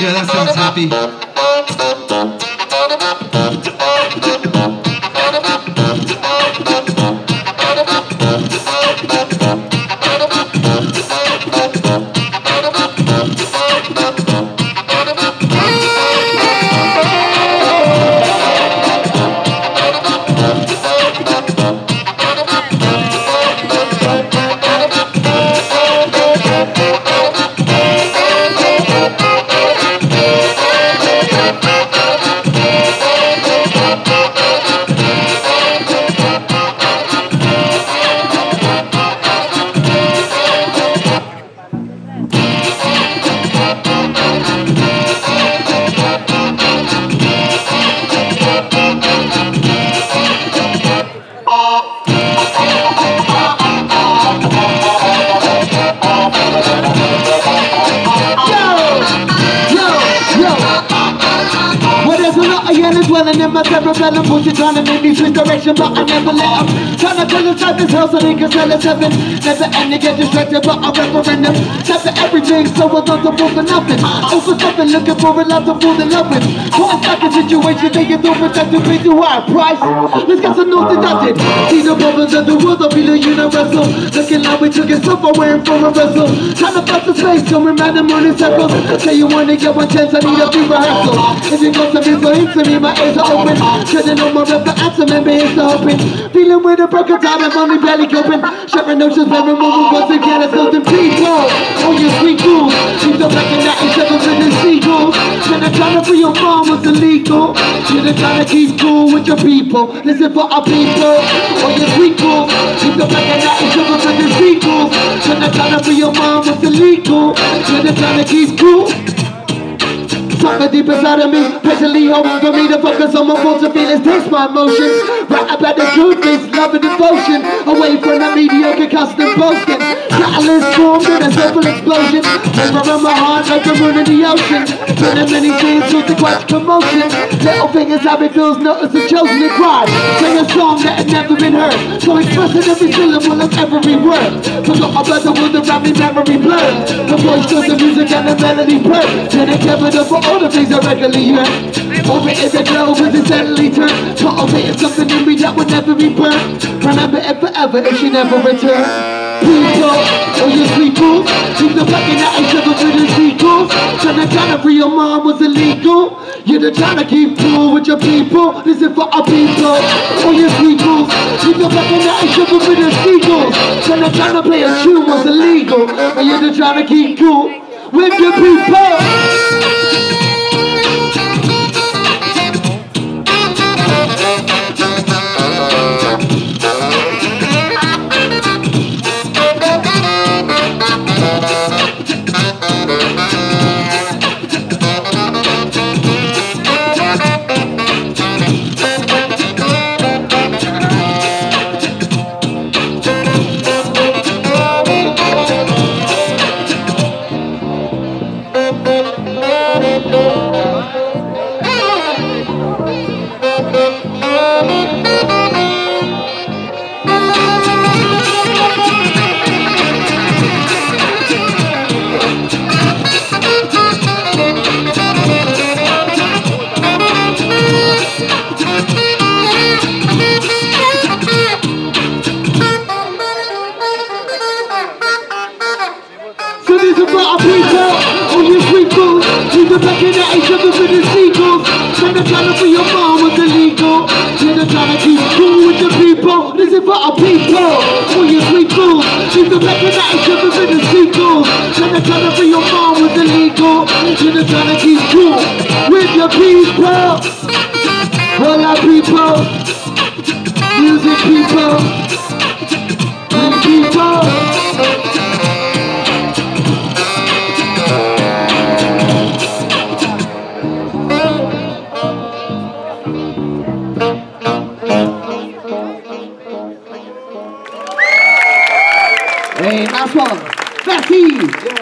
Yeah, that sounds happy. Dwelling in my cerebellum Pushing trying to make me switch direction But I never let them Trying to tell us life is hell so they can sell us heaven Never end to get distracted but I referendum for everything so I don't for nothing. Over something looking for a lot to fall in love with. So I stuck in situation they get that to pay too high a price. Let's get some notes deducted See the brothers of the world don't feel universal. Looking like we took it so far wearing for a wrestle. Trying to bust the space going round the moon in circles Say you wanna get one chance I need a free rehearsal. If you got some info into me my are open Should've known more of the it's the hoping Feeling with a broken time I'm only barely coping Sharing notions very moving once again it's golden people. Oh you sweet ghouls You don't recognize each other with the seagulls Then I'm trying to free your mom was illegal. You're trying to keep cool with your people. Listen for our people. Oh you sweet ghouls You don't recognize each other with the seagulls Then I'm trying to free your mom was illegal. You're trying to keep cool Something deep inside of me, patiently hoping for me to focus on my thoughts and feelings, taste my emotions. Right about the truth is love and devotion, away from the mediocre constant boasting. Catalyst formed in a simple explosion, over on my heart like the moon in the ocean. Turning many things to the quite commotion. Little fingers it feels, notice the chosen and cry. Sing a song that had never been heard, so expressing every syllable of every word. Forgot about the world around me, memory blurred. The voice does the music and the melody purred. Then it kept it up for all things I regularly heard. Over in the globe as it steadily turned. Cultivating something in me that would never be burned. Remember it forever if she never returned. People, oh you sleep fools. Keep the fucking at each other with the. Trying to trying to free your mom was illegal. You're the trying to keep cool with your people. Is for our people. Oh you sleep fools. Keep the fucking at each other with the. Trying to trying to play a tune was illegal. And you're the trying to keep cool with your people. Is for our people, all you sweet fools. You the looking at each other with the seagulls. Trying to try to free your mom was illegal. Trying to try to cool with the people. This is for our people, all you sweet fools. You the looking at each other with the seagulls. Trying to try to free your mom. Trying to try to Et un Merci.